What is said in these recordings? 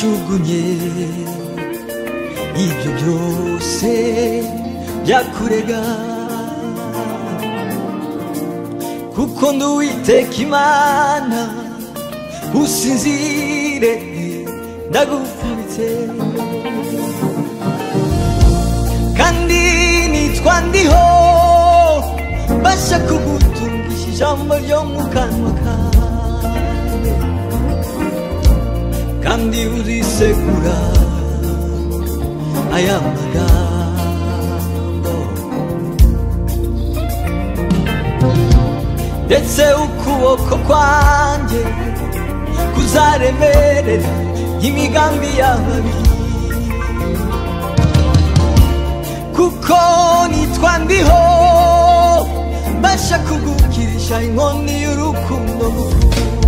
njugunye ibyo byose byakurega kuko ndi uwiteka imana usinzire ndagupfuritse kandi nitwa ndiho mbasha kugutungisha ijambo ryo mu kanwa kandi urisegura aya magambo ndetse ukuboko kwanjye kuzaremerera imigambi y'ababi kuko nitwa ndiho mbasha kugukirisha inkoni y'urukundo. ngukunda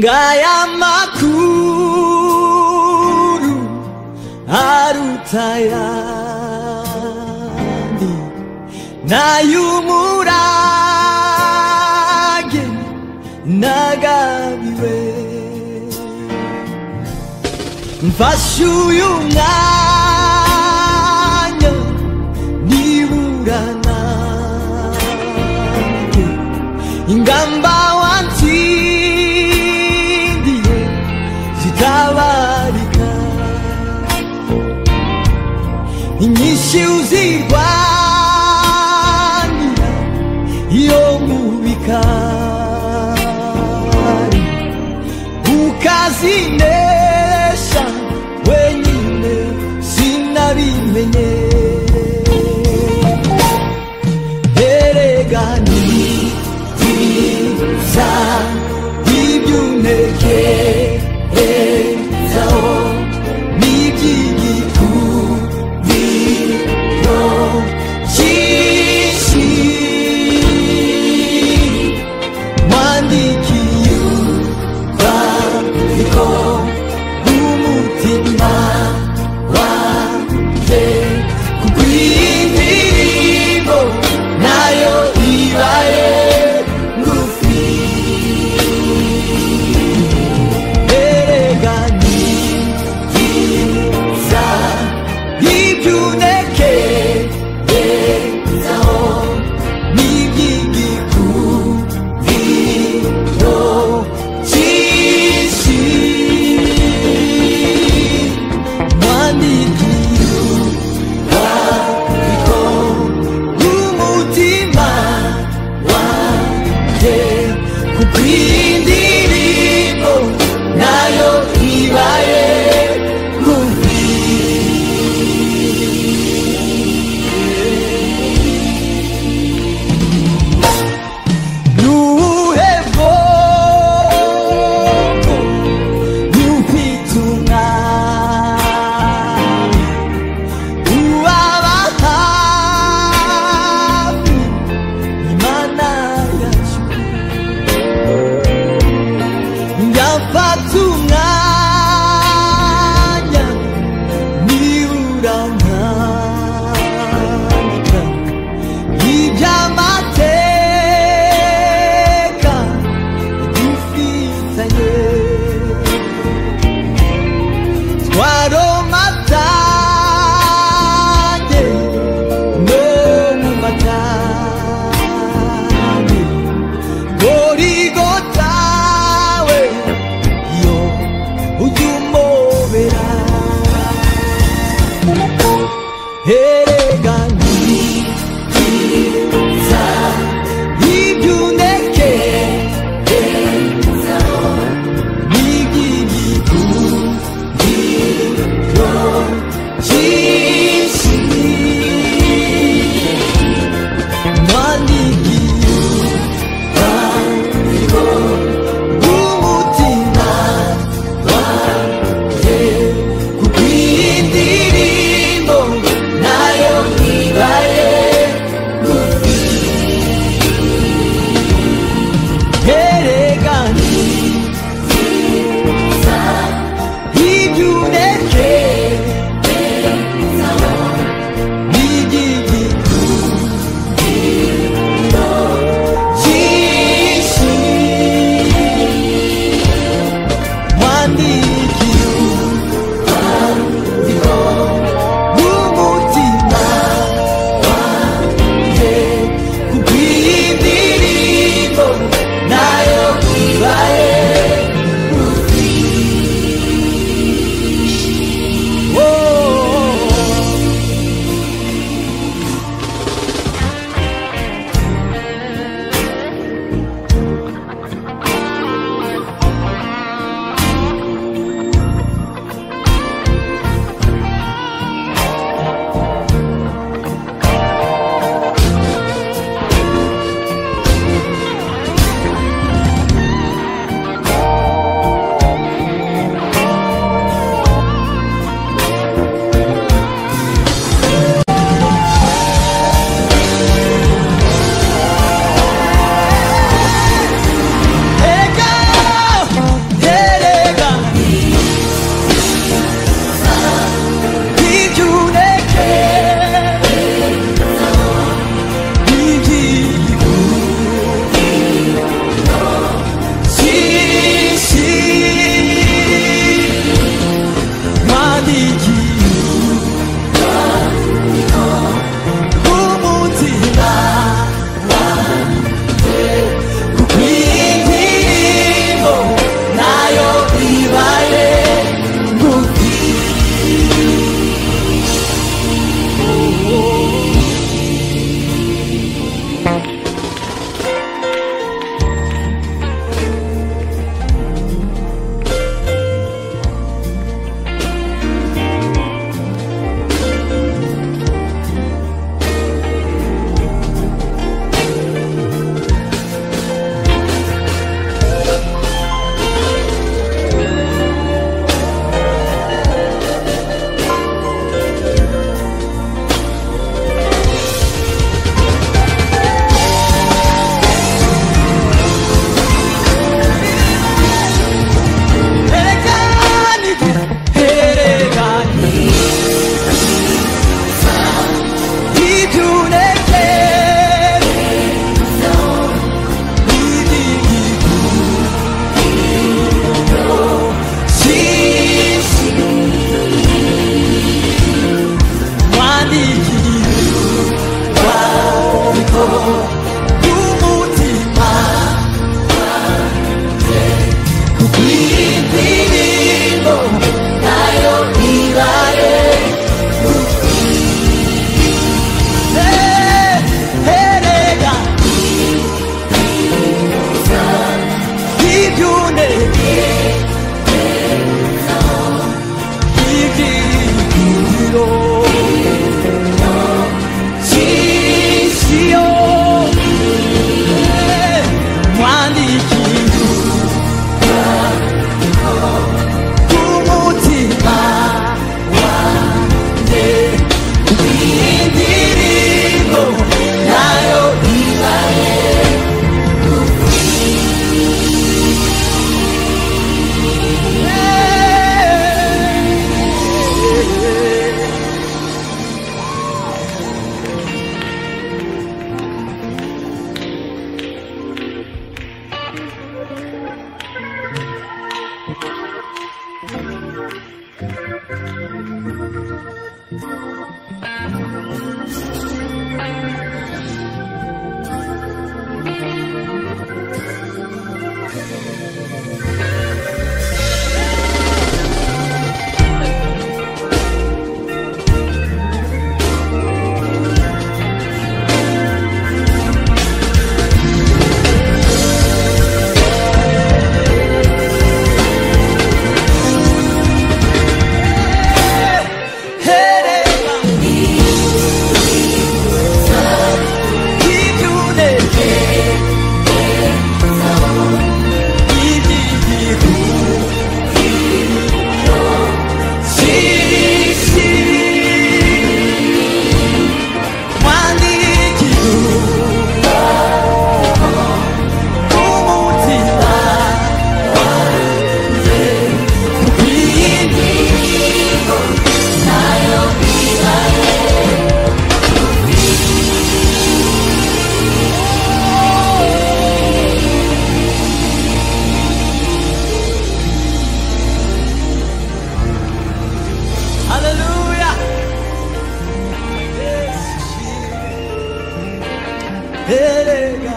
ngaya makuru arutayandi nayumurage nagabiwe. Mfashe uyu mwanya. Hey,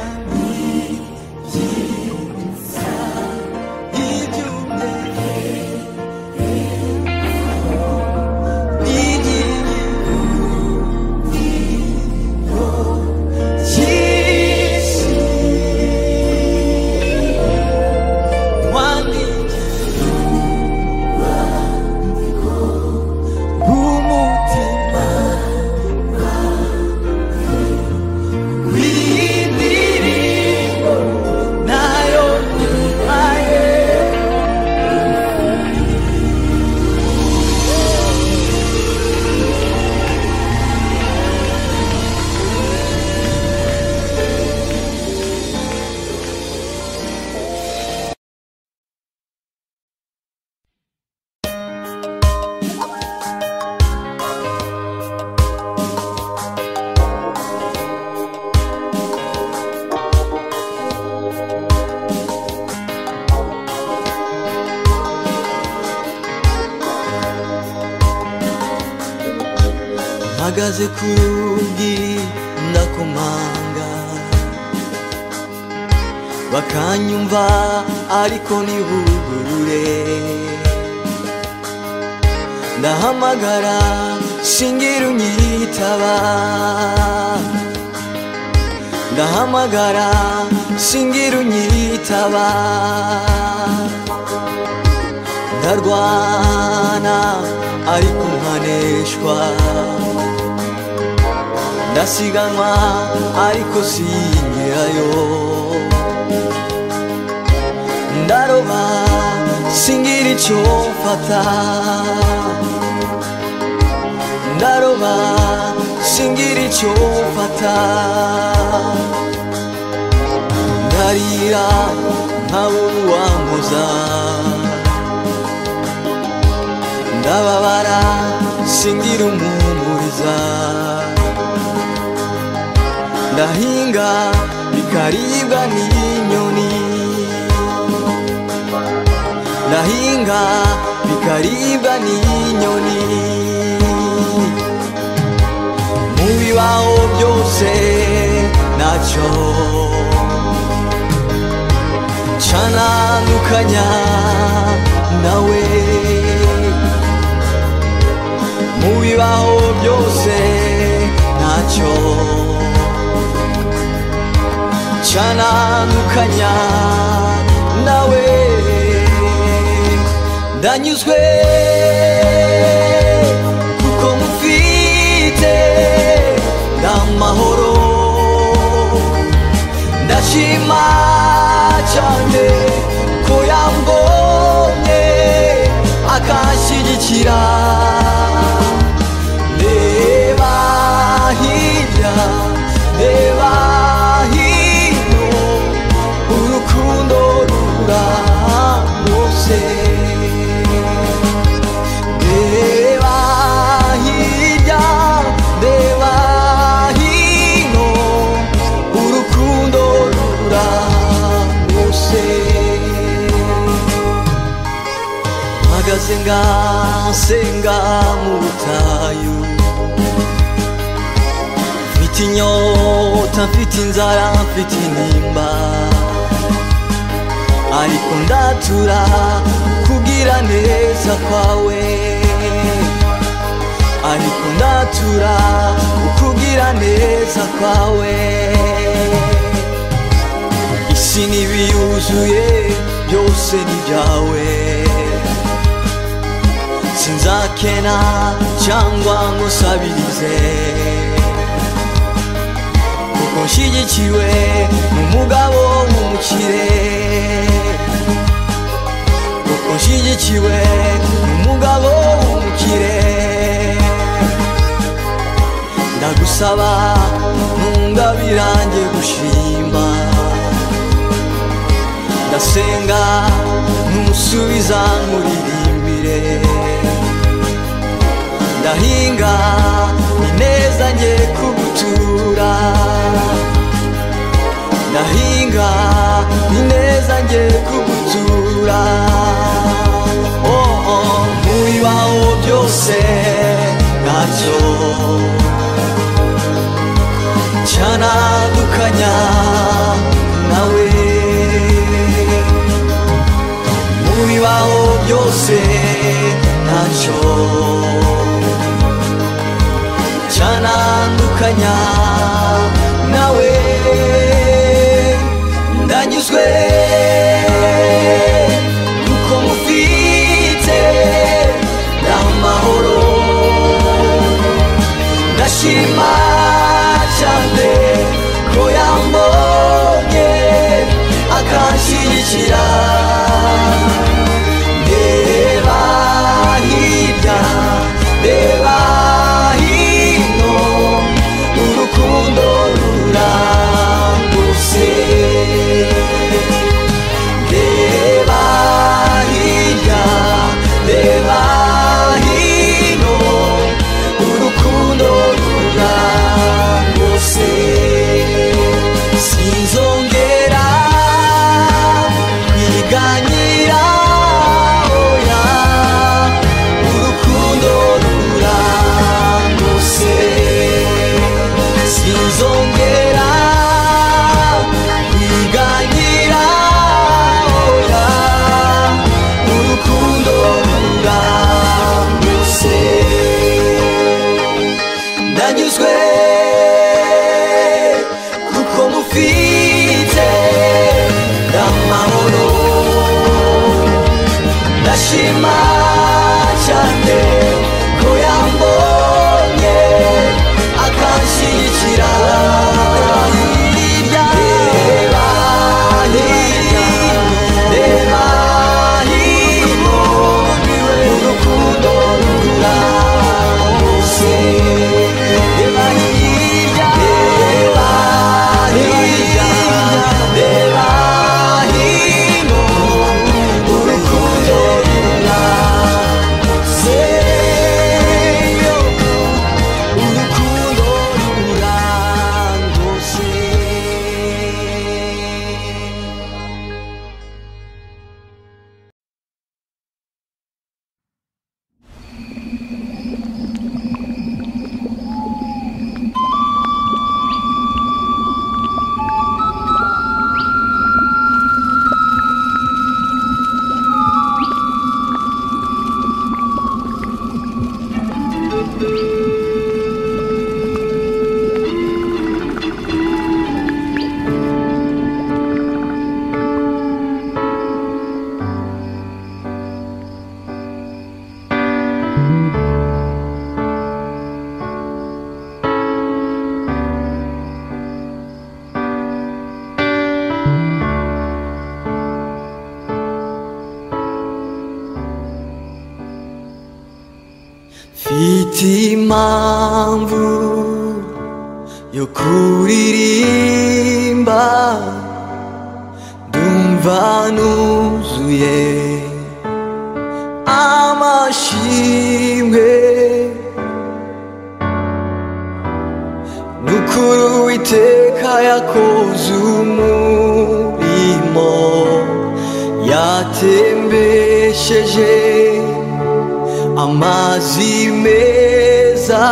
artık uyan gufatanya nawe ndanyuzwe kuko mufite ndamahoro ndashima cyane ko yambonye akanshyigikira senga senga mu butayu mfite inyota mfite inzara mfite intimba ariko ndatura kugira neza kwawe ariko ndatura kugira neza kwawe isi n'ibiyuzuye byose ni ibyawe sinzakena cyangwa ngo nsabirize kuko nshyigikiwe n'umugabo w'umukire kuko nshyigikiwe n'umugabo w'umukire ndagusaba ntungabirange gushima ndasenga ntusubiza nkuririmbire ndahinga ineza nge kugutura ndahinga ineza nge kugutura oh, oh, mu bibaho byose ntacyo cyanadukanya nawe. Mu bibaho byose ntacyo cyanandukanya nawe ndanyuzwe. Kuko mufite n'amahoro ndashima cyane ko yambonye akanshyigikira. amazi meza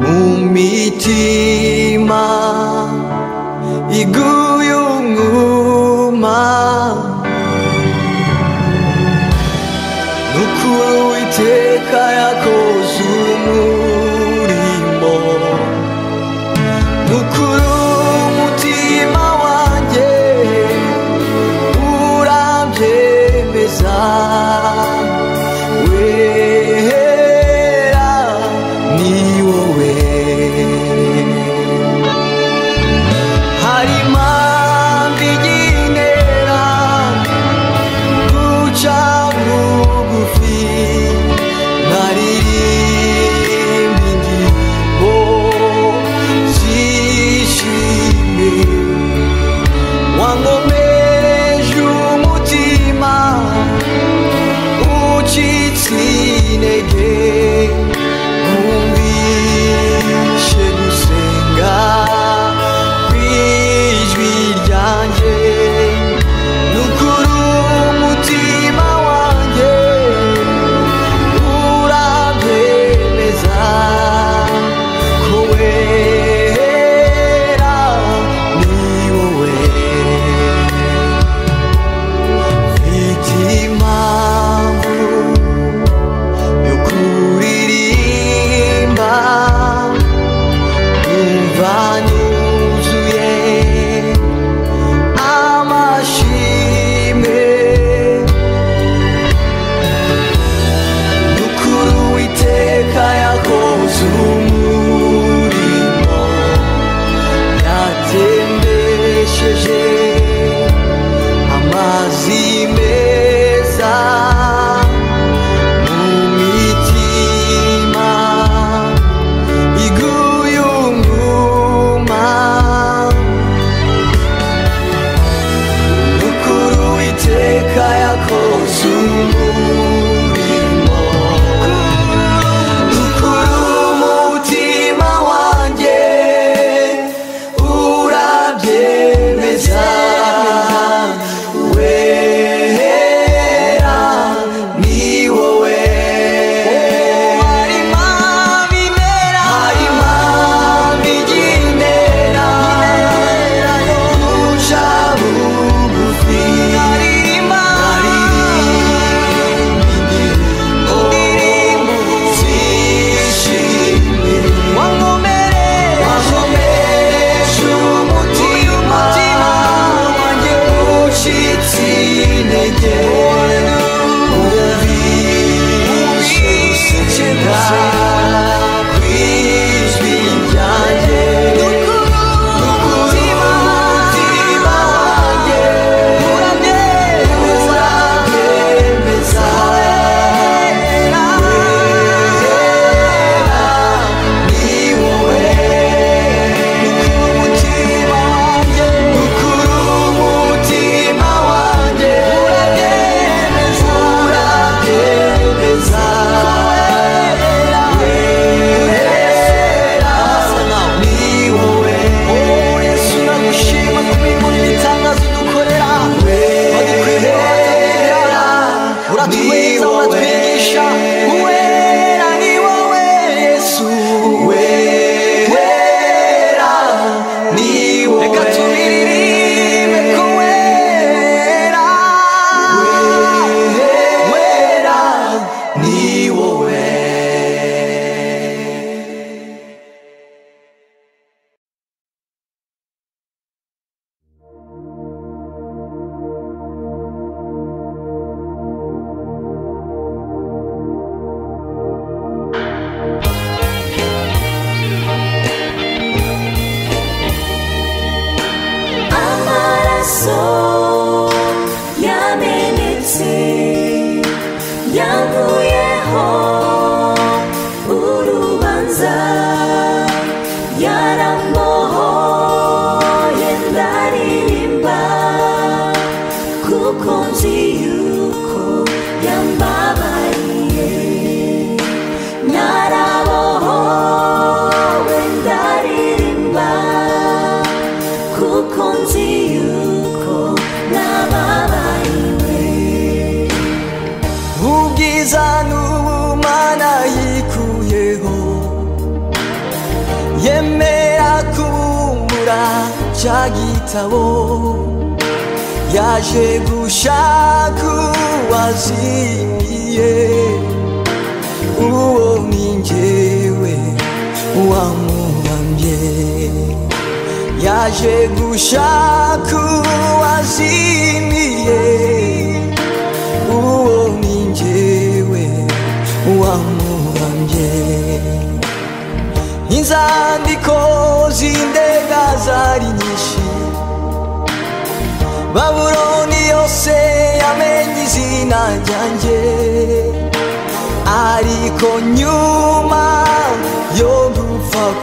mu mitima iguye umwuma nukuri witeka yakoze umuntu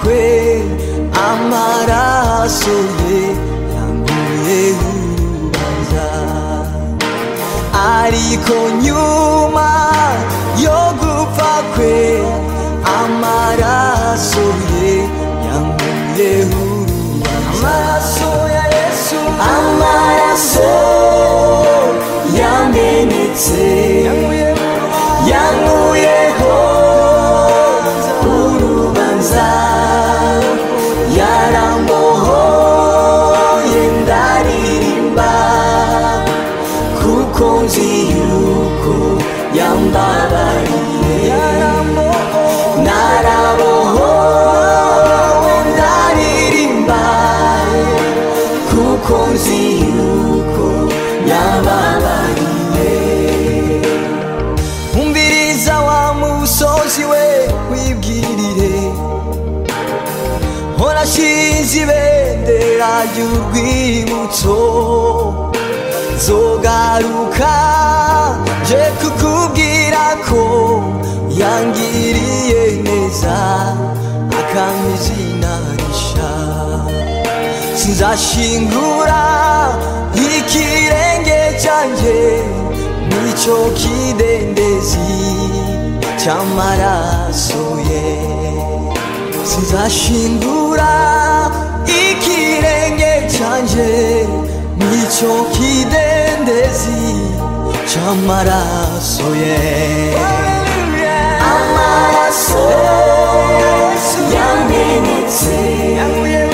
kwe amaraso ye yanguye urubanza ariko nyuma yo gupfa kwe amaraso ye yanguye urubanza amaraso ya yesu amaraso yamenetse ry'urwibutso zogaruka je kukubwira ko yangiriye neza akampa izina risha sinzashingura ikirenge cyanjye ni cyo kidendezi cy'amaraso ye sinzashingura ikirenge cyanjye ni cyo kidendezi cy'amaraso ye amaraso yamenetse yankuyeho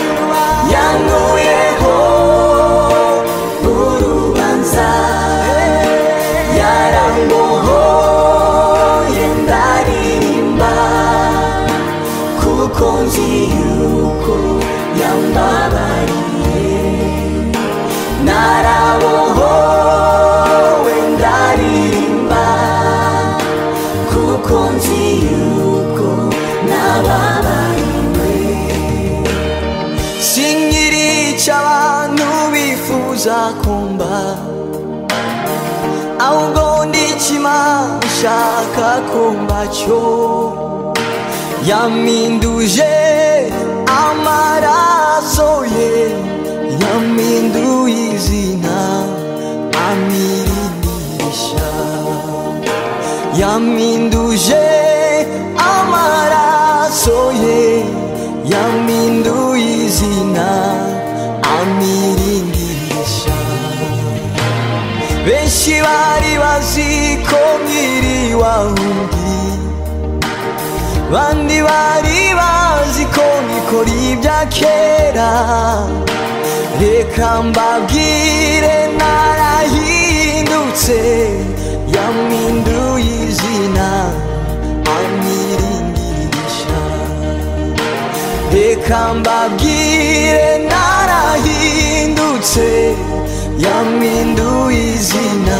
ushaka kumva cyo yaminduje amaraso ye yaminduye izina amiririsha yaminduje bari bazi ko nkiri wahundi bandi bari bazi ko nikora ibya kera. Reka mbabwire narahindutse yaminduye izina amiringisha reka mbabwire narahindutse yaminduye izina.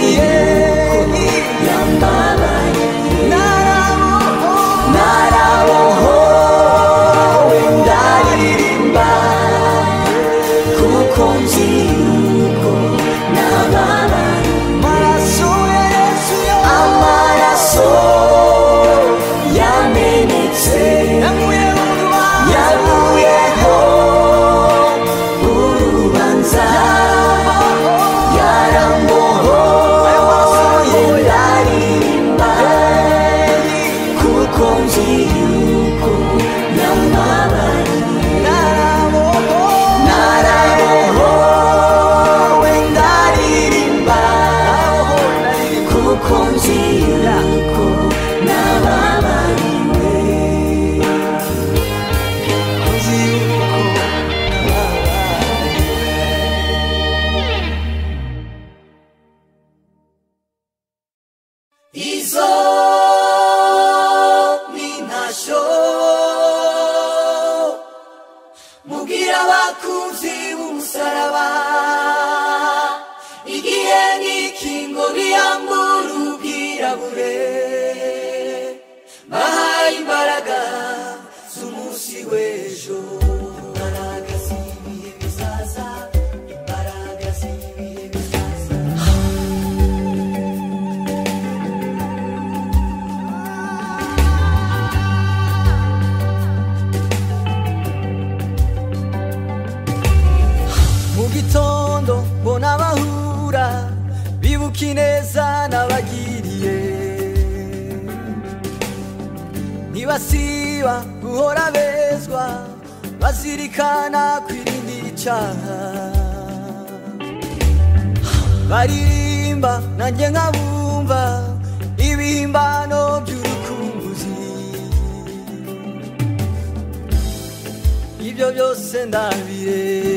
byose ndabireba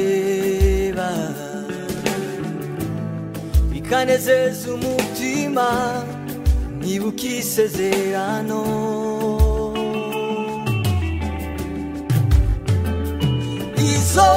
bikanezeza umutima nkibuka isezerano izo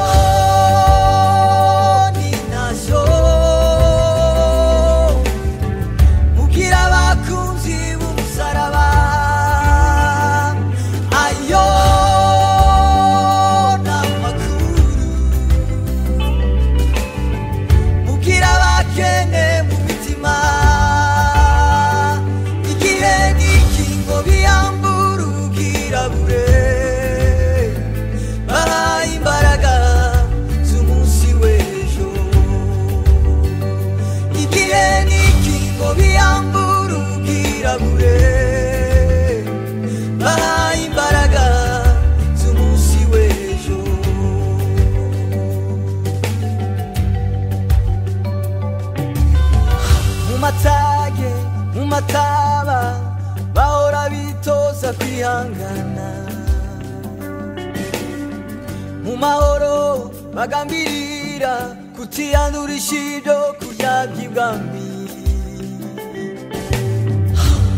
mahoro bagambirira kutiyandurisha ibyo kurya by'ibwami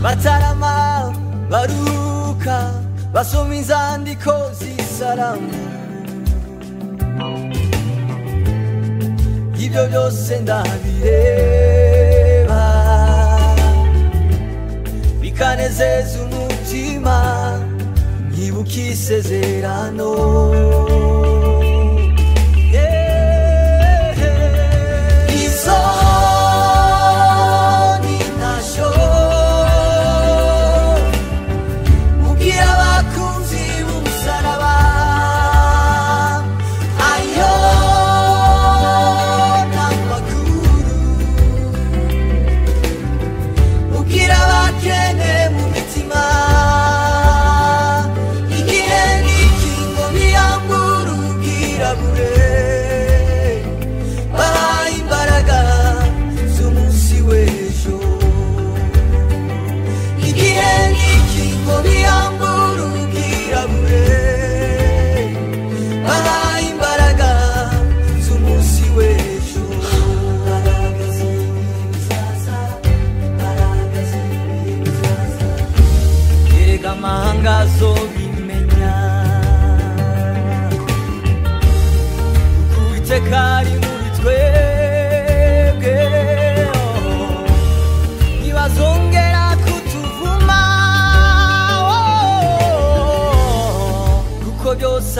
batarama baruhuka basoma inzandiko z'isaramu ibyo byose ndabireba. Bikanezeza umutima nkibuka isezerano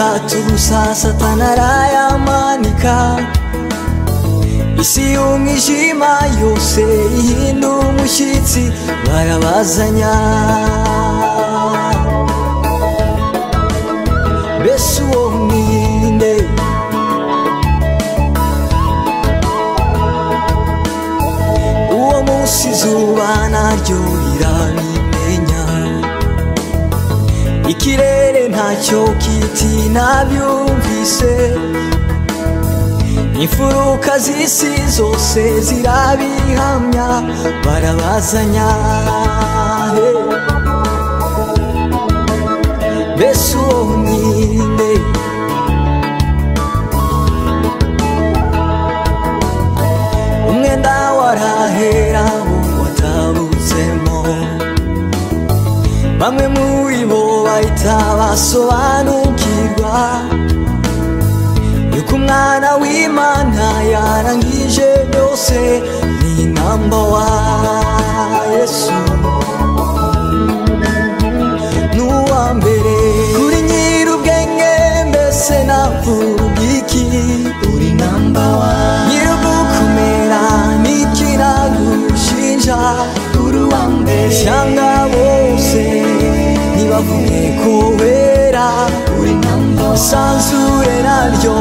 itatu gusa satana arayamanika isi y'umwijima yose ihinda umushyitsi barabazanya. Mbese uwo mwinde uwo munsi izuba naryo kiti nabyumvise imfuruka z'isi zose zirabihamya barabazanya mbese uwo mwinde umwenda warahera watabutsemo bamwe muri bo bahita basobanukirwa yuko umwana w'imana yarangije byose ni namba wa yesu. N'uwa mbere. Kuri nyir'ubwenge mbese navuga iki uri namba wa nyir'ugukomera n'iki nagushinja uri uwa mbere. Cyangwa bose namba wa sanzure naryo.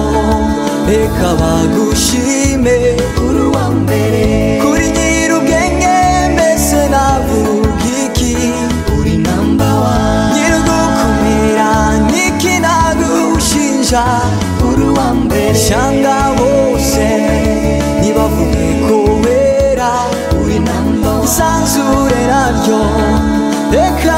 Reka bagushime. Uri uwa mbere. Kuri nyir'ubwenge mbese navuga iki uri namba wa nyir'ugukomera n'iki nagushinja uri uwa mbere. Cyangwa bose ntibavuge ko wera uri namba wa isanzure naryo. Reka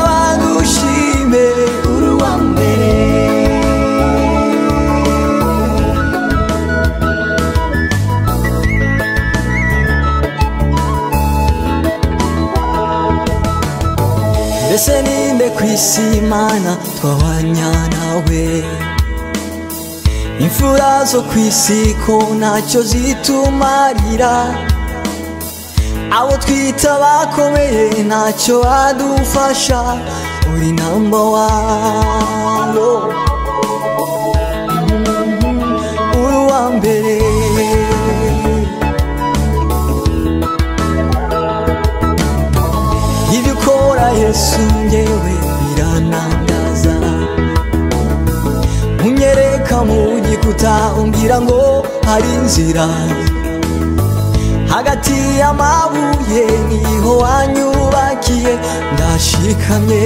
mbese ninde ku isi imana twabanya nawe? Imfura zo ku isi ko ntacyo zitumarira. Abo twita bakomeye ntacyo badufasha. Uri namba wano yesu ngewe biranangaza unyereka mu gikuta umbwira ngo hari inzira. Hagati y'amabuye ni ho wanyubakiye ndashikamye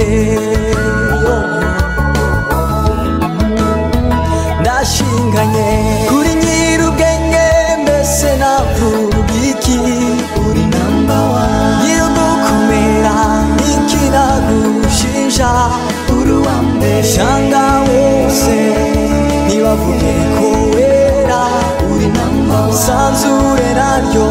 ndashinganye. Kuri nyir'ubwenge mbese navuga iki? Cyangwa wose ntibavuge ko wera uri namba wa sanzure naryo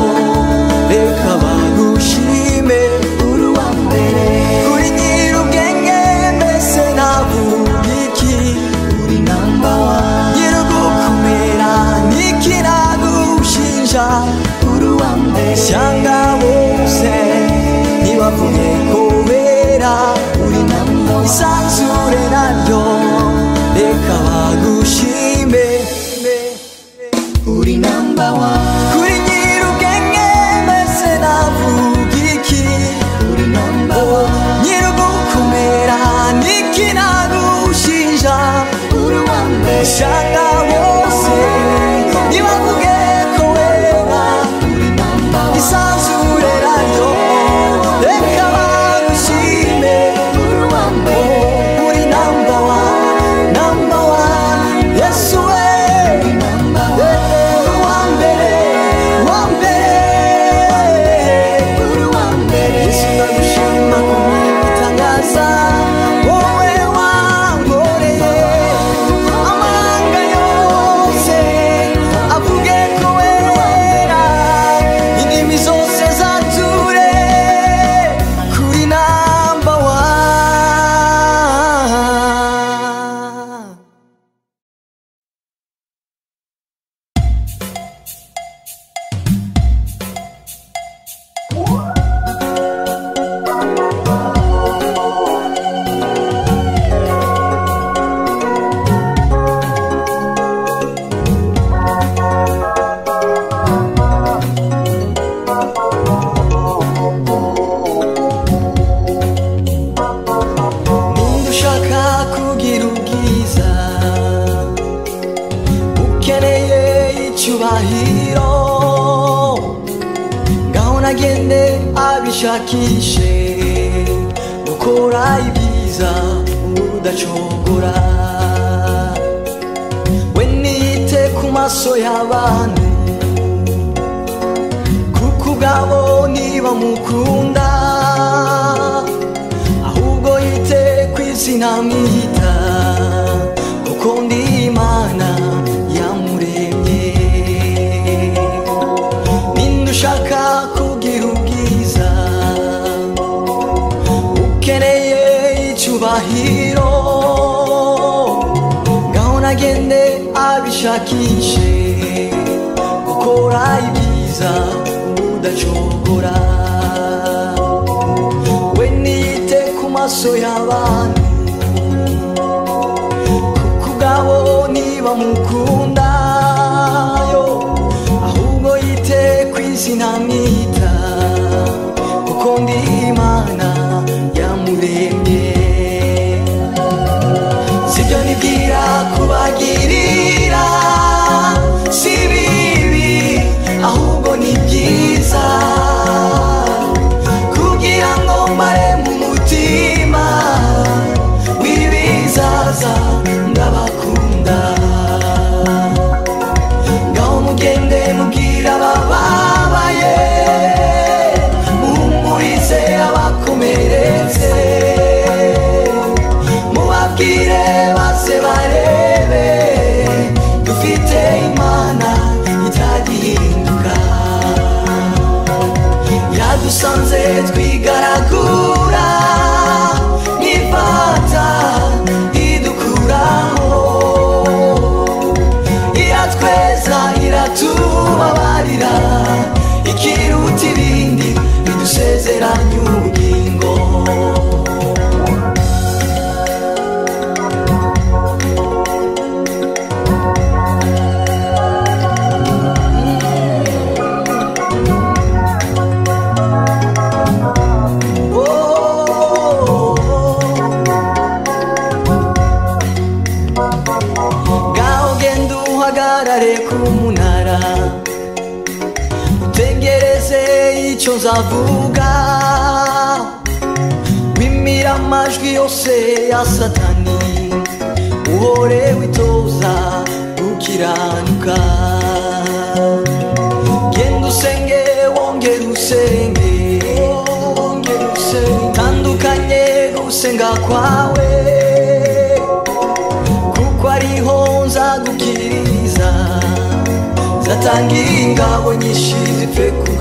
it is. navuga bimira amajwi yose ya satani. Uhore witoza gukiranuka wonge usenge wongera usenge tandukanye gusenga kwawe. Kuko ariho nzagukiriza. Zatanga ingabo nyinshi zipfe ku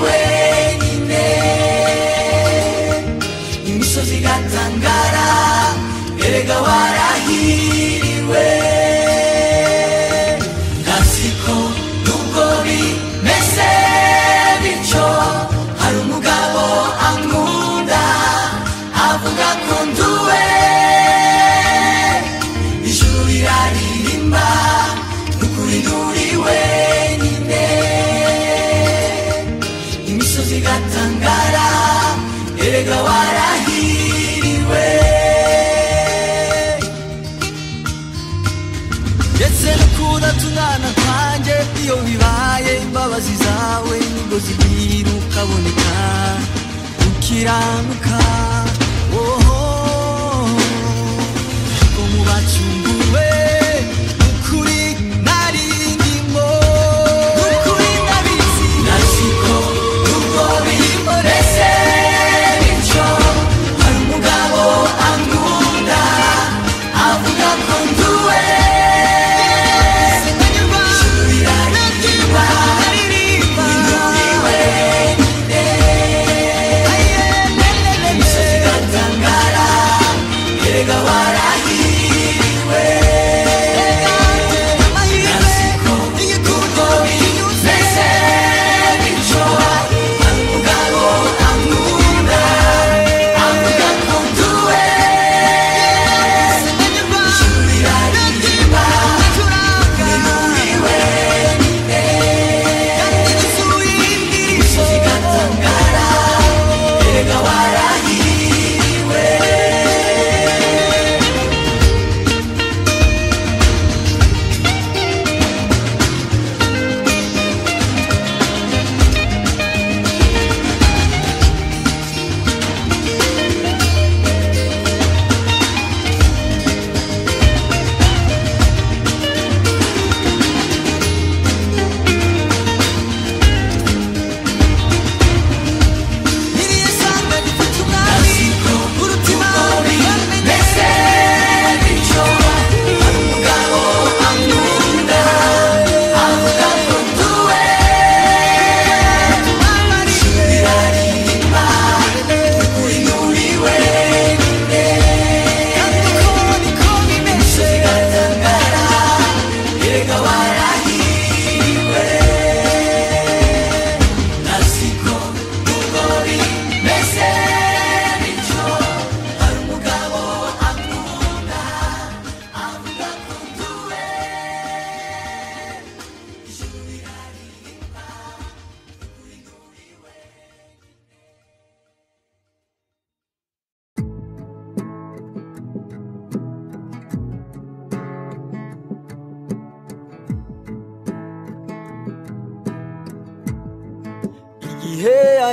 away. I'm a car.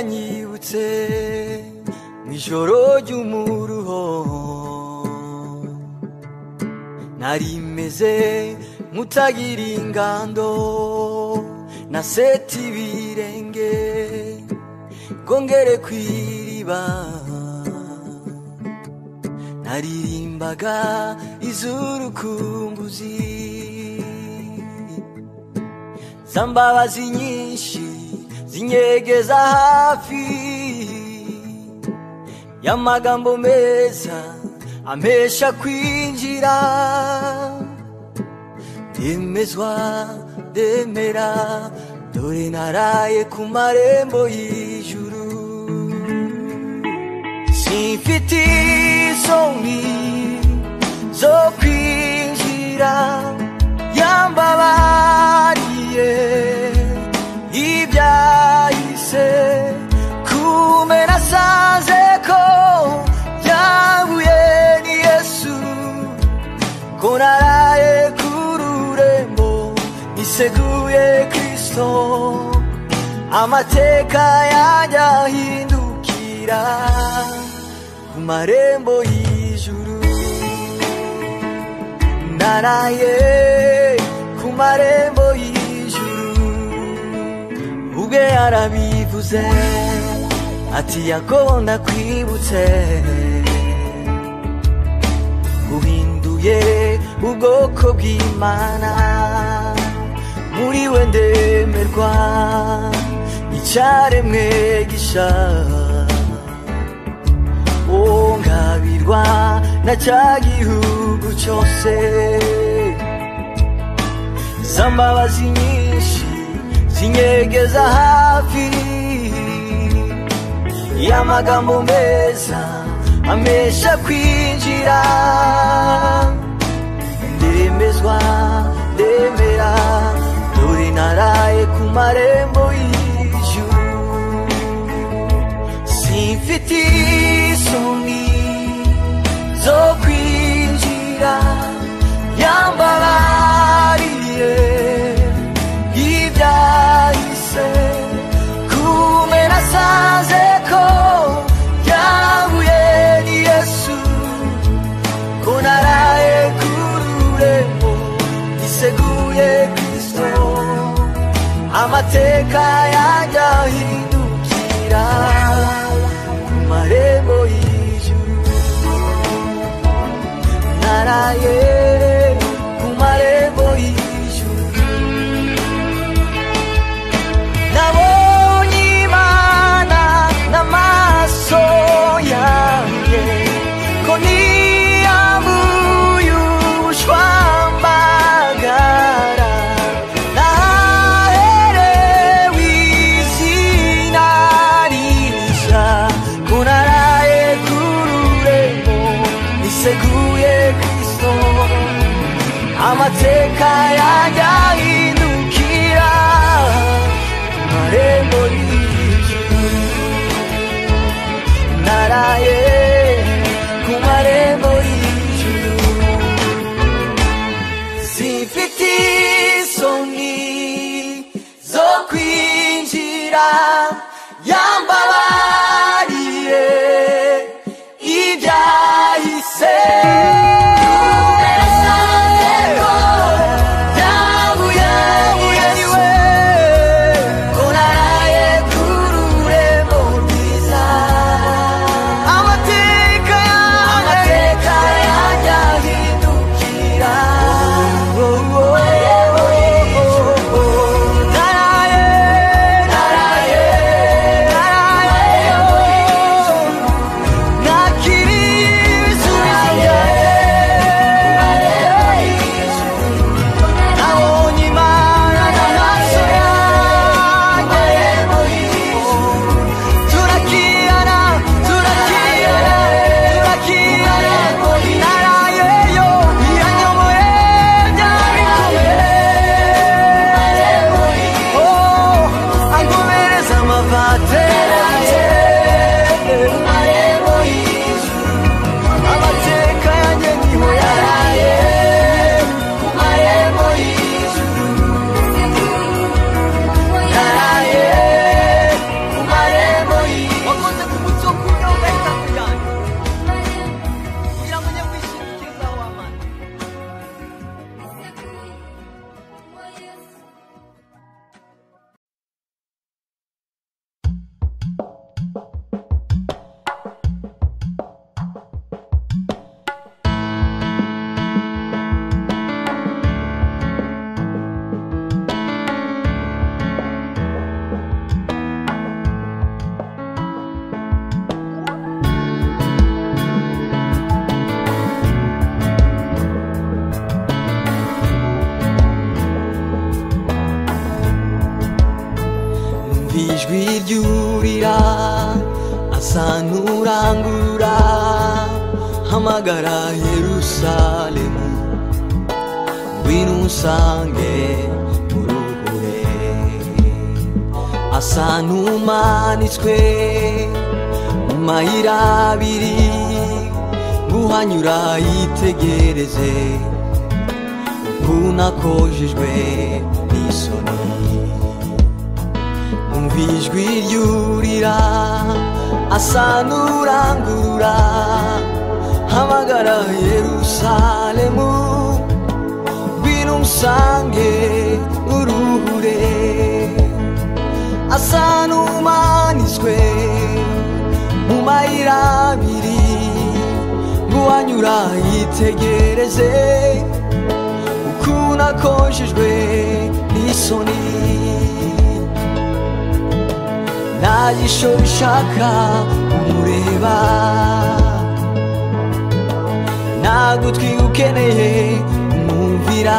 Gihe yanyibutse mu ijoro ry'umuruho. Nari meze nk'utagira ingando naseta ibirenge ngongere ku iriba. Naririmbaga iz'urukumbuzi zambabazi nyinshi zinyegeza hafi y'amagambo meza ampesha kwinjira. Ndemezwa ndemera dore naraye ku marembo y'ijuru. Simfite isoni zo kwinjira yambabariye. Ibyahise kumena asanze ko yahuye ni yesu. Ko naraye ku rurembo niseguye kristo. Amateka yanjye ahindukira ku marembo y'ijuru. Naraye ku marembo y'ijuru ubwe yarabivuze ati yakobo ndakwibutse. Uhinduye ubwoko bw'imana muri we ndemerwa icyaremwe gisha ngabirwa na cya gihugu cyose. Z'ambabazi nyinshi zinyegeza hafi y'amagambo meza amesha kwinjira. Ndemezwa ndemera dore naraye ku marembo y'ijuru. Simfite isoni zo kwinjira yambabariye ibyahise kumena ryurira asa n'urangurura hamagara yerusalemu. Ngwino unsange mu ruhure asa n'umanitswe mu mayira abiri guhanyura yitegereze ukuntu akojejwe n'isoni. Umva ijwi ryurira asa n'urangurura hamagara yerusalemu ngwino umusange uruhure. Asa n'umanitswe mu mayira abiri guhanyura yitegereze. Ukuntu akojejwe n'isoni. Nta jisho rishaka kumureba nta gutwi ukeneye kumwumvira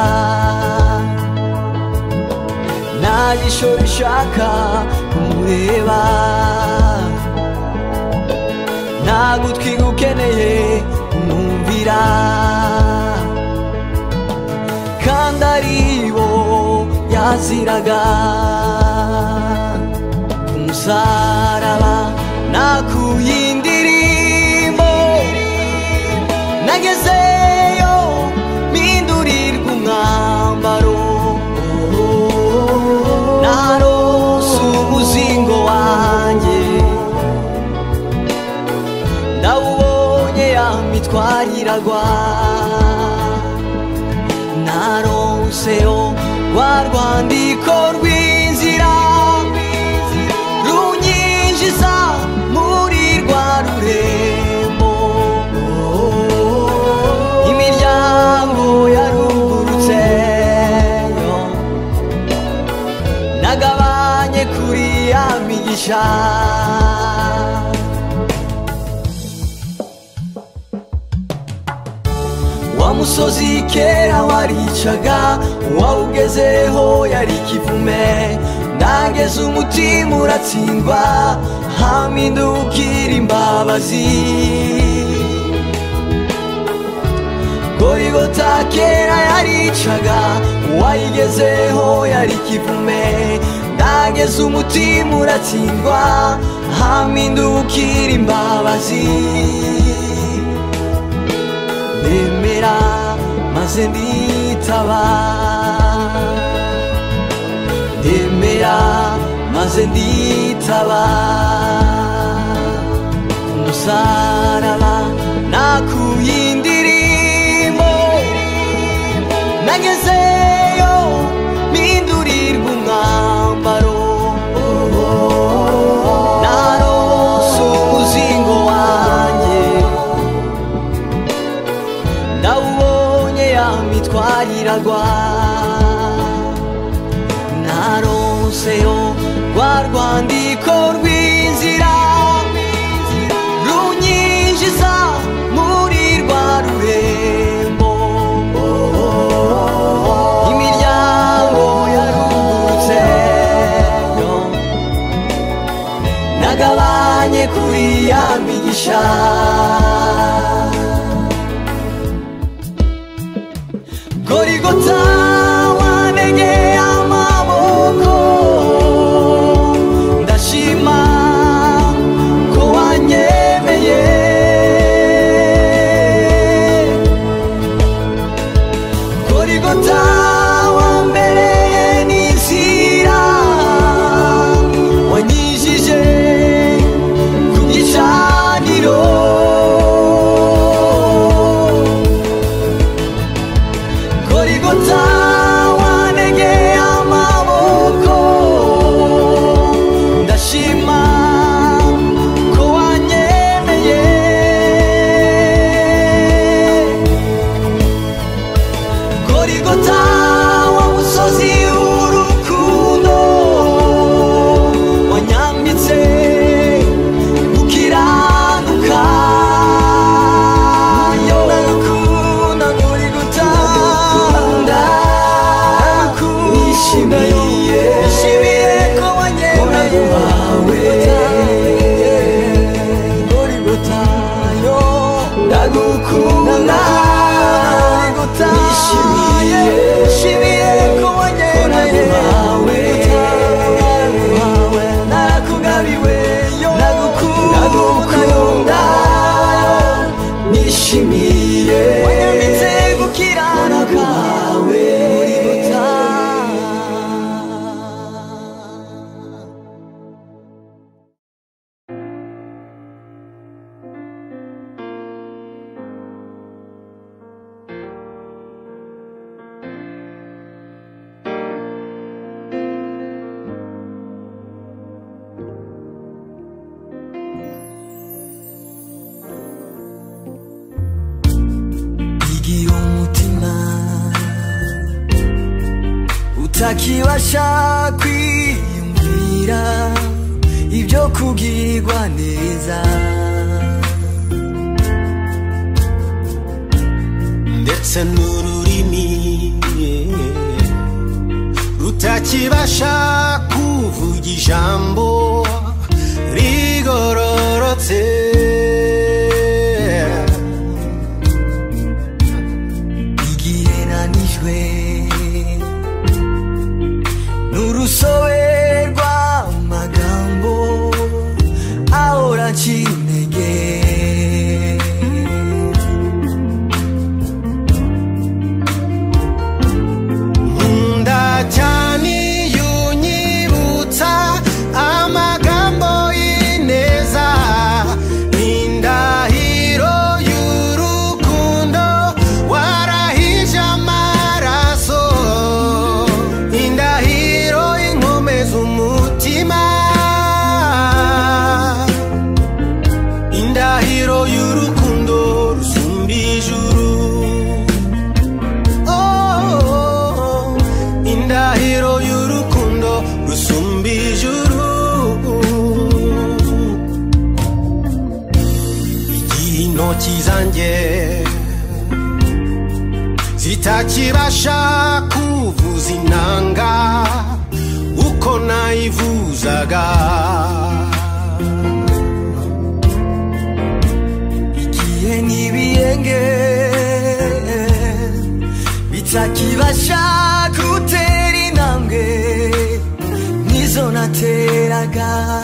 nta jisho rishaka kumureba nta gutwi ukeneye kumwumvira kandi ari bo yaziraga musaraba nakuye indirimbo nagezeyo mpindurirwa umwambaro narose umuzingo wanjye ndawubonye ya mitwariragwa naronseyo rwa rwandiko rw'inzira kera waricaga uwawugezeho yari ikivume nageze umutima uratsindwa hamindukira imbabazi. Gorigota kera yaricaga uwayigezeho yari ikivume nageze umutima uratsindwa hamindukira imbabazi. 風にたわ夢や風にたわのさらはなくいんりも投げせ mitwariragwa naronseyo rwa rwandiko rw'inzira. Runyinjiza muri rwa rurembo. Imiryango yarugurutse yo nagabanye kuri ya migisha. kibasha kwiyumvira ibyo kubwirwa neza. Ndetse n'ururimi rutakibasha kuvuga ijambo rigororotse. kuvuzinanga uko nayivuzaga igihe n'ibiyenge bitakibasha gutera nange, nizo nateraga.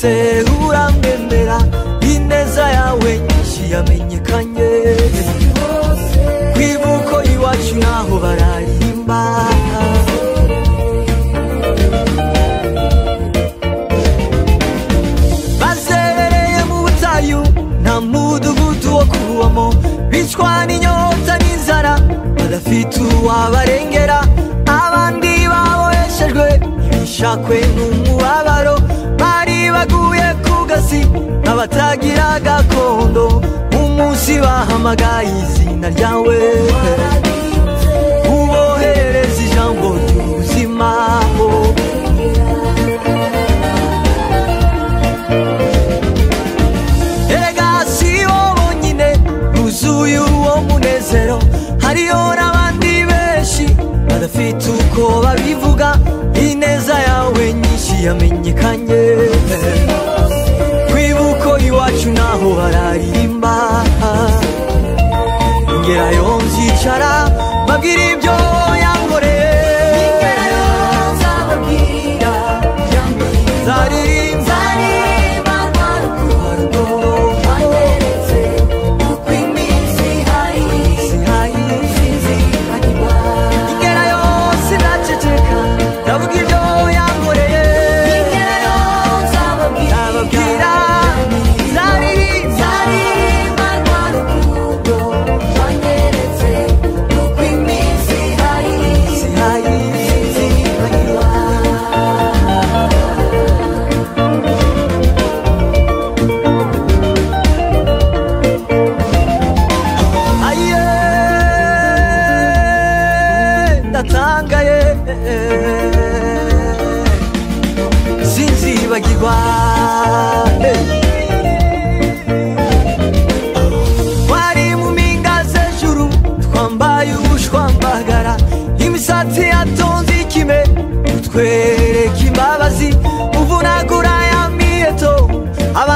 segura mwemera ineza yawe nyinshi yamenyekanye. Gasi abatagira gakondo umunsi bahamagaye izina ryawe. Uboherereza ijambo ry'ubuzima. Erega si bo bonyine buzuye uwo munezero. Hariyo n'abandi benshi badafite uko babivuga. Ineza yawe nyinshi yamenyekanye. Naho bararirimba ngerayo nzicara babwira ibyo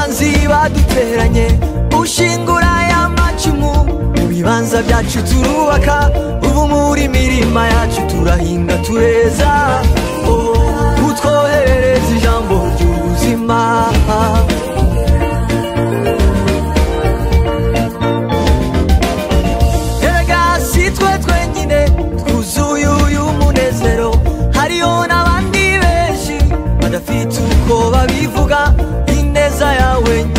abanzi baduteranye ushingura ya macumu. Mu bibanza byacu turubaka ubu muri mirima yacu turahinga tureza. Oh, utwoherereza ijambo ry'ubuzima. Ineza yawe nyinshi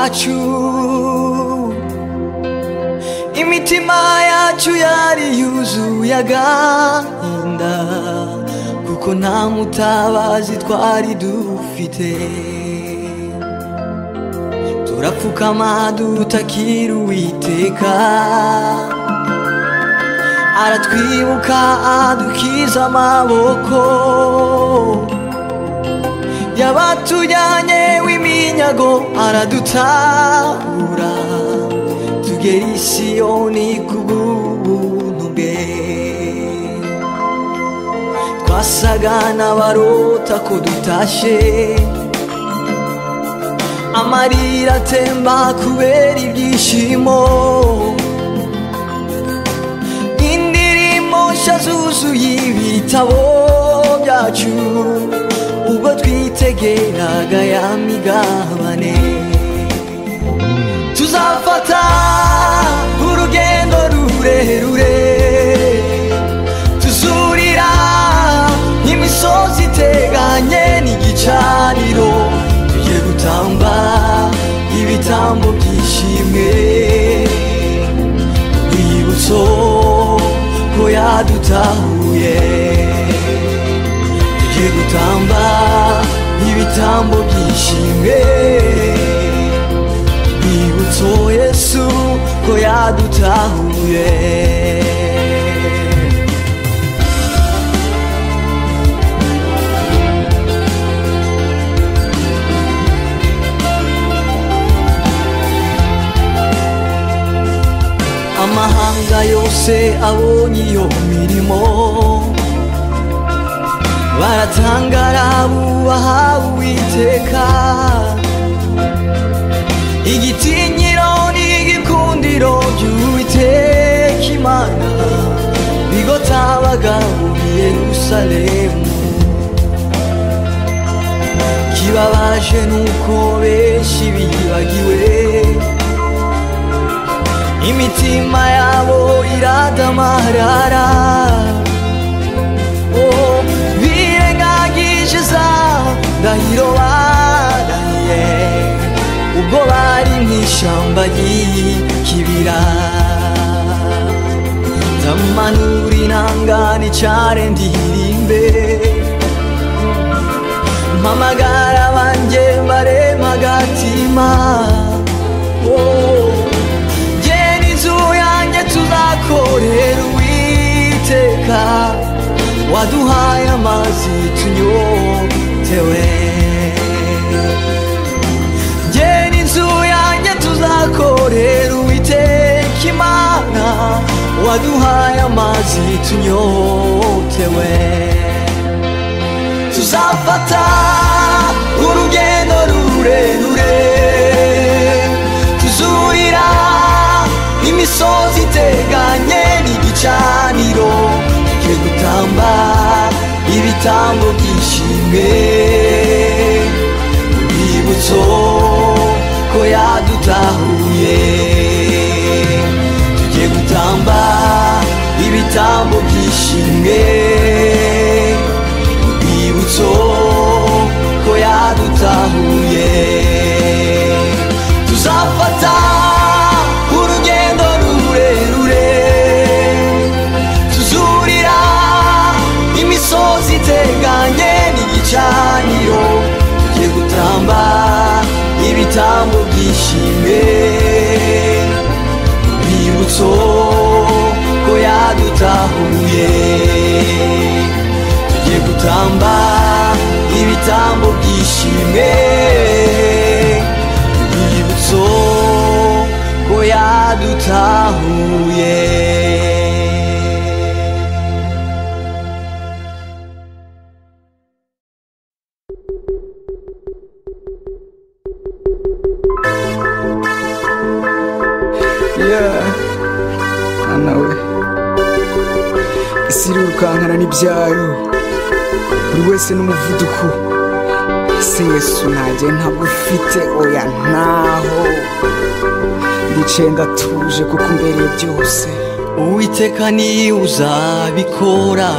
iwacu imitima yacu yari yuzuye agahinda kuko nta mutabazi twari dufite. Turapfukama dutakira uwiteka aratwibuka adukiza amaboko. Yabatujyanye w'iminyago aradutabura tugera i siyoni ku bw'ubuntu bwe. Twasaga n'abarota ko dutashe amarira atemba kubera ibyishimo. Indirimbo nshya zuzuye ibitabo byacu. Twitegeraga ya migabane tuzafata urugendo rurerure tuzurira imisozi iteganye n'igicaniro tujye gutamba ibitambo byishimwe urwibutso ko yadutahuye tujye gutamba ibitambo byishimwe urwibutso yesu ko yadutahuye amahanga yose abonye iyo mirimo baratangara bubaha uwiteka igitinyiro n'igikundiro by'uwiteka imana bigotabaga muri yerusalemu. Kibabaje nuko benshi bibagiwe imitima yabo iradamarara ndahiro barahiye ubwo bari mu ishyamba ry'ikibira. Ndamanura inanga n'icare ndirimbe mpamagara banjye barema agatima oh, jye n'inzu yanjye tuzakorera uwiteka waduhaye amazi tunyotewe jye n'inzu yanjye tuzakorera uwiteka imana waduhaye amazi tunyotewe. Tuzafata urugendo rurerure tuzurira imisozi iteganye n'igicaniro tujye gutamba ibitambo byishimwe urwibutso ko yadutahuye tujye gutamba ibitambo byishimwe urwibutso ko yadutahuye gutamba ibitambo byishimwe urwibutso ko yadutahuye yeah. Mwana we isi irirukankana n'ibyayo buri wese n'umuvuduko. Ese yesu ntajye ntabwo ufite? Oya ntaho. Ndicaye ndatuje kuko umbereye byose. Uwiteka ni we uzabikora.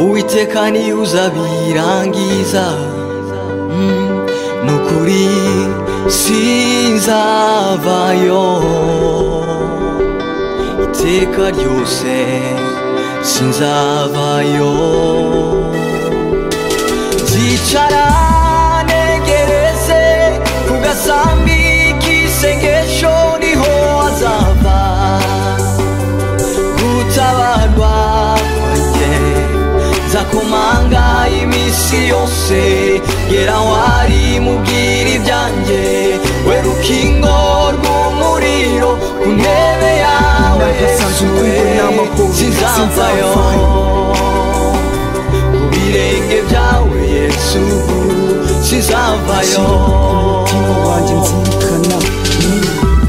Uwiteka ni we uzabirangiza. Mm, nukuri sinzavayo. Iteka ryose sinzavayo zicara negereze ku gasambi k'isengesho ni ho azava. Gutabarwa kwanjye nzakomanga iminsi yose. Gera wari mubwira ibyanjye we rukingo rw'umuriro ku ntebe yawe. Sinzavayo ku birenge byawe yesu sinzavayo umutima wanjye nzirikana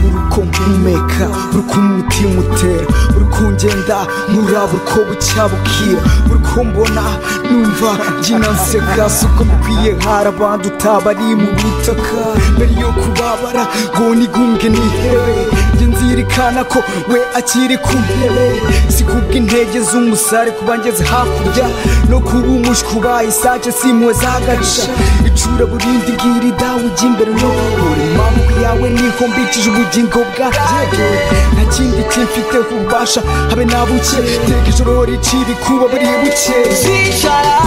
uruko mpumeka uruko umutima utera uruko ngenda nkuraba uruko bucya bukira uruko mbona numva mbyina nseka si uko bikwiye hari abandi utabari mu butaka mbere yo kubabara ngo nigunge nihebe njye nzirikana ko we akiri ku ntebe. Si kubw'intege z'umusare kuba ngeze hakurya no kuba umushwi ubaye isake si impuhwe zagaca. Icura burindi bwira dawe ujya imbere no gukora impamvu yawe ni ho mbikije ubugingo bwanjye. Nta kindi kimfiteho ububasha habe na buke. Teka ijoro ricira ikuba buri buke. Zicara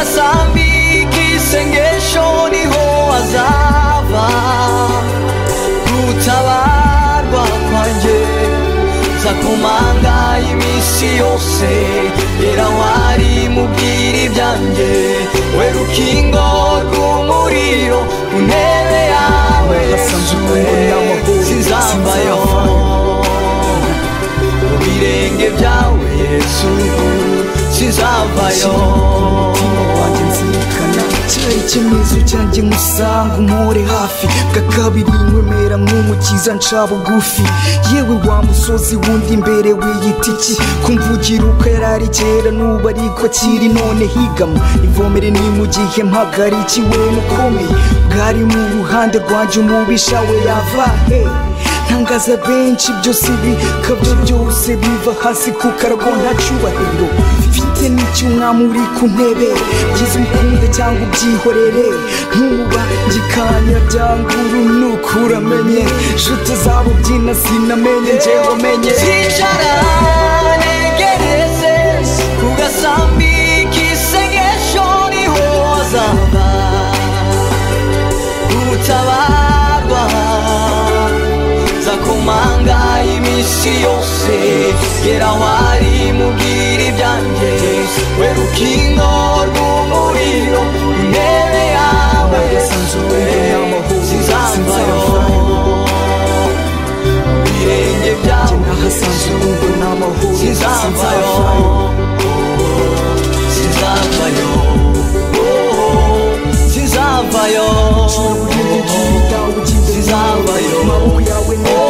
gasambi k'isengesho niho azava gutabarwa kwanjye nzakomanga iminsi yose gera wari mubwira ibyanjye we rukingo rw'umuriro ku ntebe yawe. Sinzambayo. Mu birenge byawe yesu nzirikana cyari icyemezo cyanjye nkusanga umpore hafi bwa kabiri nkwemera nk'umukiza nca bugufi yewe wa musozi wundi imbere wiyita iki kumvugira uko yarari kera n'ubu ariko akiri none higama ivomere ni mu gihe mpagarikiwe n'ukomeye bwari mu ruhande rwanjye umubisha we yava ntangaza benshi byose bikabyo byose biva hasi ku karago nta cyubahiro. Mfite n'icyo umwami uri ku ntebe? Byiza umukunde cyangwa ubyihorere. Ntuba ngikanya byanga urunuka uramenye. Nshuti zabo byina sinamenye njyewe menye zicara negereze ku gasambi k'isengesho niho azava gutabarwa see you see get out of your dreams ain't nobody gonna see you dance with no kids when you're looking over me i'm not your woman you're not my woman you're not my woman you're not my woman you're not my woman you're not my woman you're not my woman